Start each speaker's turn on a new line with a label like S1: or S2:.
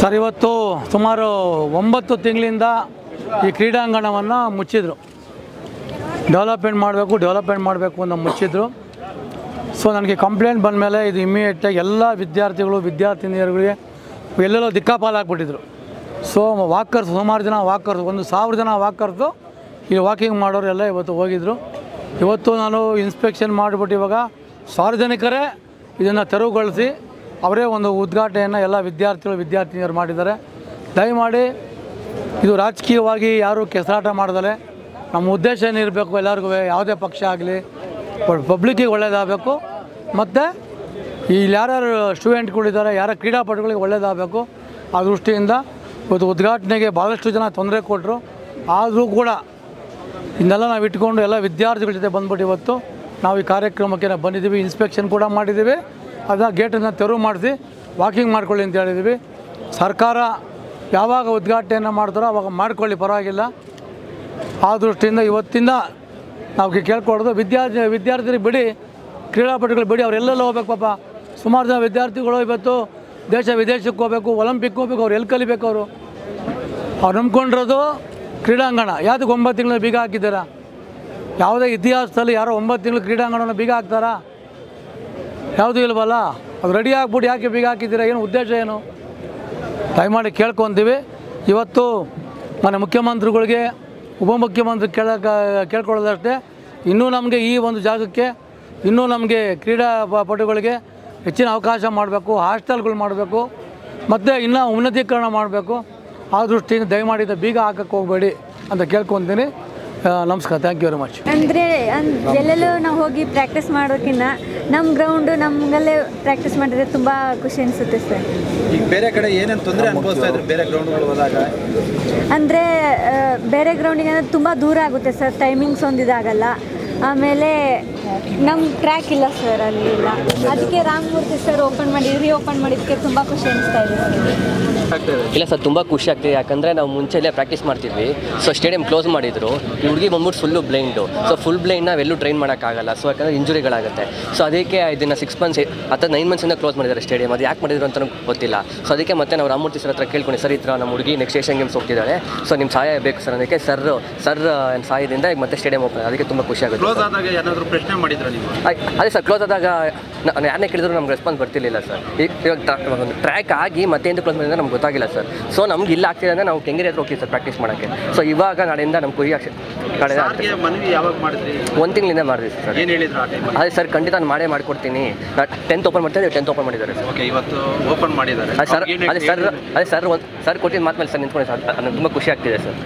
S1: Sir, ಇವತ್ತು ಸುಮಾರು ಒಂಬತ್ತು ತಿಂಗಳಿಂದ ಈ ಕ್ರೀಡಾಂಗಣವನ್ನು ಮುಚ್ಚಿದ್ರು. ಡೆವಲಪ್ಮೆಂಟ್ ಮಾಡಬೇಕು ಡೆವಲಪ್ಮೆಂಟ್ ಮಾಡಬೇಕು ಅಂತ ಮುಚ್ಚಿದ್ರು. ಸೊ ನನಗೆ ಕಂಪ್ಲೇಂಟ್ ಬಂದ ಮೇಲೆ ಇದು ಇಮ್ಮಿಡಿಯೇಟಾಗಿ ಎಲ್ಲ ವಿದ್ಯಾರ್ಥಿಗಳು, ವಿದ್ಯಾರ್ಥಿನಿಯರುಗಳಿಗೆ ಎಲ್ಲೆಲ್ಲೋ ದಿಕ್ಕಾಪಾಲಾಗ್ಬಿಟ್ಟಿದ್ರು. ಸೊ ವಾಕರ್ಸ್ ಸುಮಾರು ಜನ ವಾಕರ್ಸ್ ಒಂದು ಸಾವಿರ ಜನ ವಾಕರ್ಸು ಈ ವಾಕಿಂಗ್ ಮಾಡೋರೆಲ್ಲ ಇವತ್ತು ಹೋಗಿದ್ರು. ಇವತ್ತು ನಾನು ಇನ್ಸ್ಪೆಕ್ಷನ್ ಮಾಡಿಬಿಟ್ಟು ಇವಾಗ ಸಾರ್ವಜನಿಕರೇ ಇದನ್ನು ತೆರವುಗೊಳಿಸಿ ಅವರೇ ಒಂದು ಉದ್ಘಾಟನೆಯನ್ನು ಎಲ್ಲ ವಿದ್ಯಾರ್ಥಿಗಳು, ವಿದ್ಯಾರ್ಥಿನಿಯರು ಮಾಡಿದ್ದಾರೆ. ದಯಮಾಡಿ ಇದು ರಾಜಕೀಯವಾಗಿ ಯಾರು ಕೆಸರಾಟ ಮಾಡ್ದಲೆ. ನಮ್ಮ ಉದ್ದೇಶ ಏನಿರಬೇಕು ಎಲ್ಲರಿಗೂ, ಯಾವುದೇ ಪಕ್ಷ ಆಗಲಿ ಪಬ್ಲಿಕ್ಕಿಗೆ ಒಳ್ಳೆಯದಾಗಬೇಕು ಮತ್ತು ಇಲ್ಲಿ ಯಾರ್ಯಾರು ಸ್ಟೂಡೆಂಟ್ಗಳಿದ್ದಾರೆ ಯಾರ ಕ್ರೀಡಾಪಟುಗಳಿಗೆ ಒಳ್ಳೆಯದಾಗಬೇಕು ಆ ದೃಷ್ಟಿಯಿಂದ ಇವತ್ತು ಉದ್ಘಾಟನೆಗೆ ಭಾಳಷ್ಟು ಜನ ತೊಂದರೆ ಕೊಟ್ಟರು ಆದರೂ ಕೂಡ ಇದನ್ನೆಲ್ಲ ನಾವು ಇಟ್ಕೊಂಡು ಎಲ್ಲ ವಿದ್ಯಾರ್ಥಿಗಳ ಜೊತೆ ಬಂದ್ಬಿಟ್ಟು ಇವತ್ತು ನಾವು ಈ ಕಾರ್ಯಕ್ರಮಕ್ಕೆ ನಾವು ಬಂದಿದ್ದೀವಿ ಇನ್ಸ್ಪೆಕ್ಷನ್ ಕೂಡ ಮಾಡಿದ್ದೀವಿ. ಅದನ್ನ ಗೇಟನ್ನು ತೆರವು ಮಾಡಿಸಿ ವಾಕಿಂಗ್ ಮಾಡ್ಕೊಳ್ಳಿ ಅಂತ ಹೇಳಿದ್ವಿ. ಸರ್ಕಾರ ಯಾವಾಗ ಉದ್ಘಾಟನೆಯನ್ನು ಮಾಡ್ತಾರೋ ಅವಾಗ ಮಾಡ್ಕೊಳ್ಳಿ, ಪರವಾಗಿಲ್ಲ. ಆ ದೃಷ್ಟಿಯಿಂದ ಇವತ್ತಿಂದ ನಾವು ಕೇಳ್ಕೊಡೋದು ವಿದ್ಯಾರ್ಥಿ ವಿದ್ಯಾರ್ಥಿಗಳಿಗೆ ಬಿಡಿ, ಕ್ರೀಡಾಪಟುಗಳು ಬಿಡಿ, ಅವರೆಲ್ಲೆಲ್ಲ ಹೋಗ್ಬೇಕು ಪಾಪ. ಸುಮಾರು ಜನ ವಿದ್ಯಾರ್ಥಿಗಳು ಇವತ್ತು ದೇಶ ವಿದೇಶಕ್ಕೆ ಹೋಗ್ಬೇಕು, ಒಲಿಂಪಿಕ್ ಹೋಗ್ಬೇಕು, ಅವ್ರು ಎಲ್ಲಿ ಕಲಿಬೇಕು ಅವರು? ಅವ್ರು ನಂಬ್ಕೊಂಡಿರೋದು ಕ್ರೀಡಾಂಗಣ. ಯಾವುದಕ್ಕೆ ಒಂಬತ್ತು ತಿಂಗಳು ಬೀಗ ಹಾಕಿದ್ದೀರಾ? ಯಾವುದೇ ಇತಿಹಾಸದಲ್ಲಿ ಯಾರೋ ಒಂಬತ್ತು ತಿಂಗಳು ಕ್ರೀಡಾಂಗಣವನ್ನು ಬೀಗ ಹಾಕ್ತಾರಾ? ಯಾವುದೂ ಇಲ್ವಲ್ಲ? ಅದು ರೆಡಿ ಆಗ್ಬಿಟ್ಟು ಯಾಕೆ ಬೀಗ ಹಾಕಿದ್ದೀರಾ? ಏನು ಉದ್ದೇಶ ಏನು? ದಯಮಾಡಿ ಕೇಳ್ಕೊತೀವಿ. ಇವತ್ತು ಮನೆ ಮುಖ್ಯಮಂತ್ರಿಗಳಿಗೆ, ಉಪಮುಖ್ಯಮಂತ್ರಿ ಕೇಳ ಕೇಳ್ಕೊಳ್ಳೋದಷ್ಟೇ. ಇನ್ನೂ ನಮಗೆ ಈ ಒಂದು ಜಾಗಕ್ಕೆ, ಇನ್ನೂ ನಮಗೆ ಕ್ರೀಡಾ ಪಟುಗಳಿಗೆ ಹೆಚ್ಚಿನ ಅವಕಾಶ ಮಾಡಬೇಕು, ಹಾಸ್ಟೆಲ್ಗಳು ಮಾಡಬೇಕು, ಮತ್ತು ಇನ್ನೂ ಉನ್ನತೀಕರಣ ಮಾಡಬೇಕು. ಆ ದೃಷ್ಟಿಯಿಂದ ದಯಮಾಡಿದ ಬೀಗ ಹಾಕಕ್ಕೆ ಹೋಗಬೇಡಿ ಅಂತ ಕೇಳ್ಕೊತೀನಿ. ನಮಸ್ಕಾರ ಥ್ಯಾಂಕ್ ಯು ವೆರಿ ಮಚ್
S2: ಅಂದರೆ ಎಲ್ಲೆಲ್ಲೋ ನಾವು ಹೋಗಿ ಪ್ರಾಕ್ಟೀಸ್ ಮಾಡೋಕ್ಕಿಂತ ನಮ್ಮ ಗ್ರೌಂಡು ನಮಗಲ್ಲೇ ಪ್ರಾಕ್ಟೀಸ್ ಮಾಡಿದ್ರೆ ತುಂಬ ಖುಷಿ ಅನಿಸುತ್ತೆ ಸರ್.
S3: ಈಗ ಬೇರೆ ಕಡೆ ಏನೇನು ತೊಂದರೆ ಅನುಭವಿಸ್ತಾ ಇದ್ರು? ಬೇರೆ ಗ್ರೌಂಡ್ಗಳು ಹೋದಾಗ?
S2: ಅಂದರೆ ಬೇರೆ ಗ್ರೌಂಡಿಗೆ ಅಂದರೆ ತುಂಬ ದೂರ ಆಗುತ್ತೆ ಸರ್ ಟೈಮಿಂಗ್ಸ್ ಒಂದು ಇದಾಗಲ್ಲ. ಆಮೇಲೆ ನಮ್ಮ ಟ್ರ್ಯಾಕ್ ಇಲ್ಲ ಸರ್ ಅಲ್ಲಿ ಇಲ್ಲ. ಅದಕ್ಕೆ ರಾಮಮೂರ್ತಿ ಸರ್ ಓಪನ್ ಮಾಡಿ ರೀಓಪನ್ ಮಾಡಿದ್ದಕ್ಕೆ ತುಂಬ ಖುಷಿ ಅನಿಸ್ತಾ ಇದೆ
S4: ಇಲ್ಲ ಸರ್ ತುಂಬ ಖುಷಿ ಆಗ್ತಿದೆ. ಯಾಕಂದರೆ ನಾವು ಮುಂಚೆಲ್ಲೇ ಪ್ರಾಕ್ಟೀಸ್ ಮಾಡ್ತಿದ್ವಿ. ಸೊ ಸ್ಟೇಡಿಯಂ ಕ್ಲೋಸ್ ಮಾಡಿದ್ರು. ಹುಡುಗಿ ಬಂದ್ಬಿಟ್ಟು full blind so full blind ನಾವೆಲ್ಲೂ train ಮಾಡೋಕ್ಕಾಗಲ್ಲ. ಸೊ ಯಾಕಂದರೆ ಇಂಜುರಿಗಳಾಗುತ್ತೆ ಸೊ ಅದಕ್ಕೆ ಇದನ್ನು ಸಿಕ್ಸ್ ಮಂತ್ಸ್ ಅಥವಾ ನೈನ್ ಮಂತ್ಸಿಂದ ಕ್ಲೋಸ್ ಮಾಡಿದ್ದಾರೆ ಸ್ಟೇಡಿಯಂ ಅದು ಯಾಕೆ ಮಾಡಿದ್ರು ಅಂತ ಗೊತ್ತಿಲ್ಲ. ಸೊ ಅದಕ್ಕೆ ಮತ್ತೆ ನಾವು ರಾಮಮೂರ್ತಿ ಸರ್ ಹತ್ರ ಕೇಳ್ಕೊಂಡು, ಸರ್, ಈ ಥರ ನಮ್ಮ ಹುಡುಗಿ ನೆಕ್ಸ್ಟ್ ಏಷ್ಯನ್ ಗೇಮ್ಸ್ ಹೋಗ್ತಿದ್ದಾಳೆ. ಸೊ ನಿಮ್ಮ ಸಹಾಯ ಬೇಕು ಸರ್ ಅದಕ್ಕೆ ಸರ್ ಸರ್ ಸಹಾಯದಿಂದ ಈಗ ಮತ್ತೆ ಸ್ಟೇಡಿಯಂ ಓಪನ್ ಅದಕ್ಕೆ ತುಂಬ ಖುಷಿ ಆಗುತ್ತೆ.
S3: ಕ್ಲೋಸ್ ಆದಾಗ ಏನಾದರೂ ಪ್ರಶ್ನೆ ಮಾಡಿದ್ರ ನೀವು?
S4: ಅದೇ ಸರ್ ಕ್ಲೋಸ್ ಆದಾಗ ನಾನು ಯಾರನ್ನೇ ಕೇಳಿದ್ರು ನಮ್ಗೆ ರೆಸ್ಪಾನ್ಸ್ ಬರ್ತಿರ್ಲಿಲ್ಲ ಸರ್. ಈಗ ಇವಾಗ ಒಂದು ಟ್ರ್ಯಾಕ್ ಆಗಿ ಮತ್ತೆ ಎಂದು ಕ್ಲೋಸ್ ಮಾಡಿದ್ರೆ ನಮ್ಗೆ ಗೊತ್ತಾಗಿಲ್ಲ ಸರ್. ಸೊ ನಮ್ಗೆ ಇಲ್ಲ ಆಗ್ತಿದೆ ಅಂದರೆ ನಾವು ಕೆಂಗೇರಿ ಹತ್ರ ಹೋಗ್ತೀವಿ ಸರ್ ಪ್ರಾಕ್ಟೀಸ್ ಮಾಡೋಕ್ಕೆ. ಸೊ ಇವಾಗ ನಾಳೆಯಿಂದ ನಮ್ಮ ಕುರಿ ಕಡೆ
S3: ಸಾರ್ಗೆ ಮನವಿ ಯಾವಾಗ ಮಾಡಿದ್ರಿ?
S4: ಒಂದು ತಿಂಗಳಿಂದ ಮಾಡಿದ್ರಿ ಸರ್.
S3: ಏನು ಹೇಳಿದ್ರು
S4: ಅದೇ ಸರ್ ಖಂಡಿತ ನಾನು ಮಾಡೇ ಮಾಡ್ಕೊಡ್ತೀನಿ. ಟೆಂತ್ ಓಪನ್ ಮಾಡ್ತೀನಿ ಟೆಂತ್ ಓಪನ್ ಮಾಡಿದ್ದಾರೆ ಸರ್.
S3: ಓಕೆ ಇವತ್ತು ಓಪನ್ ಮಾಡಿದ್ದಾರೆ.
S4: ಅದೇ ಸರ್ ಅದೇ ಸರ್ ಅದೇ ಸರ್ ಒಂದು ಸರ್ ಕೊಟ್ಟಿದ್ದು ಮಾತು ಮೇಲೆ ಸರ್ ನಿಂತ್ಕೊಂಡು ಸರ್. ನನಗೆ ತುಂಬ ಖುಷಿ ಆಗ್ತಿದೆ ಸರ್.